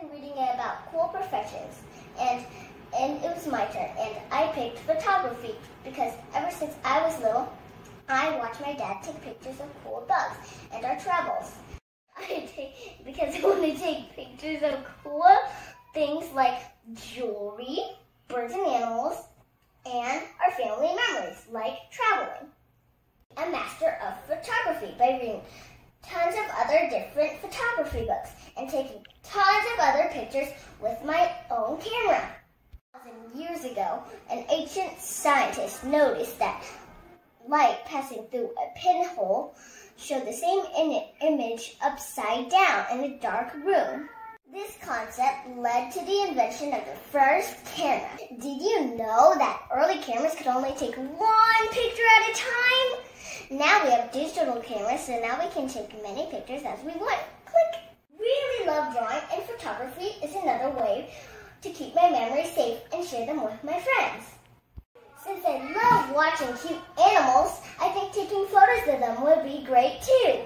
been reading about cool professions, and and it was my turn, and I picked photography because ever since I was little, I watched my dad take pictures of cool bugs and our travels. I take because I want to take pictures of cool things like jewelry, birds and animals, and our family memories like traveling. A master of photography by reading tons of other different photography books and taking tons of other pictures with my own camera. Years ago, an ancient scientist noticed that light passing through a pinhole showed the same image upside down in a dark room. This concept led to the invention of the first camera. Did you know that early cameras could only take one picture at a time? Now we have digital cameras, so now we can take many pictures as we want. Click! Really love drawing, and photography is another way to keep my memories safe and share them with my friends. Since I love watching cute animals, I think taking photos of them would be great too.